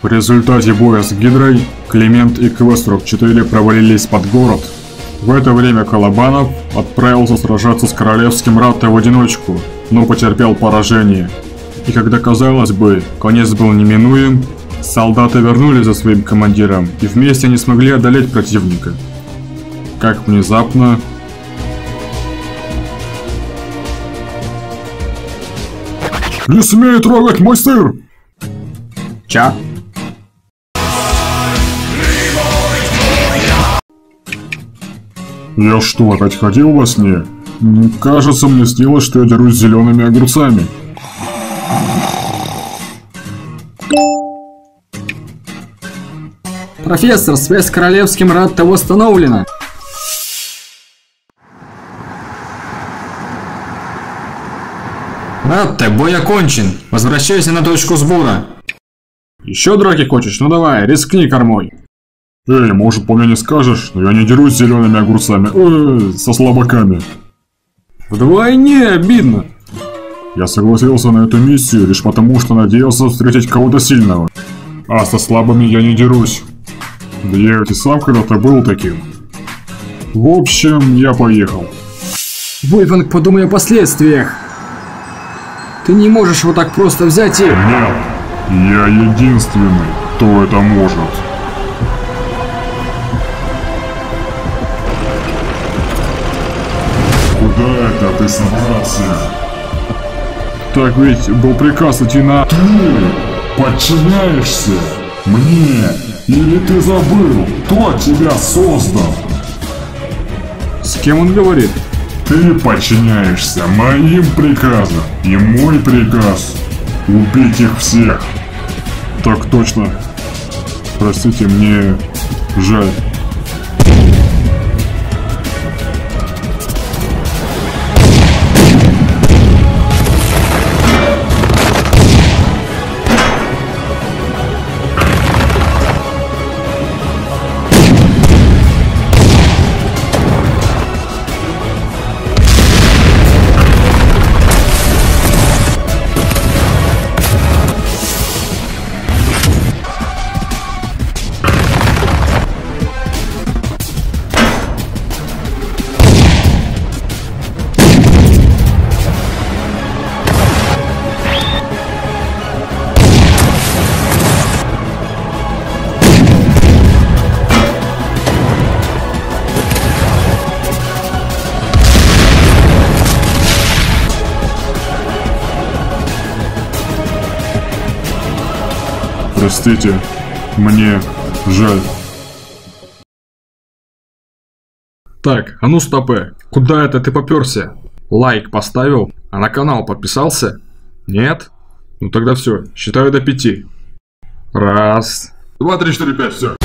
В результате боя с Гидрой, Климент и Квест-44 провалились под город. В это время Колобанов отправился сражаться с королевским ратой в одиночку, но потерпел поражение. И когда казалось бы, конец был неминуем, солдаты вернулись за своим командиром и вместе не смогли одолеть противника. Как внезапно... «Не смей трогать мой сыр!» Ча? Я что, опять ходил во сне? Кажется, мне снилось, что я дерусь с зелеными огурцами. Профессор, связь с королевским Ратто восстановлена. Ратте, бой окончен. Возвращайся на точку сбора. Еще драки хочешь? Ну давай, рискни кормой. Эй, может, по мне не скажешь, но я не дерусь с зелеными огурцами, э, со слабаками. Вдвойне обидно. Я согласился на эту миссию лишь потому, что надеялся встретить кого-то сильного. А со слабыми я не дерусь. Да я ведь и сам когда-то был таким. В общем, я поехал. Вольфанг, подумай о последствиях. Ты не можешь вот так просто взять и... Нет, я единственный, кто это может. Куда это ты собрался? Так ведь был приказ идти на... Ты подчиняешься мне? Или ты забыл, кто тебя создал? С кем он говорит? Ты подчиняешься моим приказам, и мой приказ – убить их всех. Так точно. Простите, мне жаль. Простите, мне жаль. Так, а ну стопы. Куда это ты попёрся? Лайк поставил? А на канал подписался? Нет? Ну тогда все, считаю до пяти. Раз. Два, три, четыре, пять, все.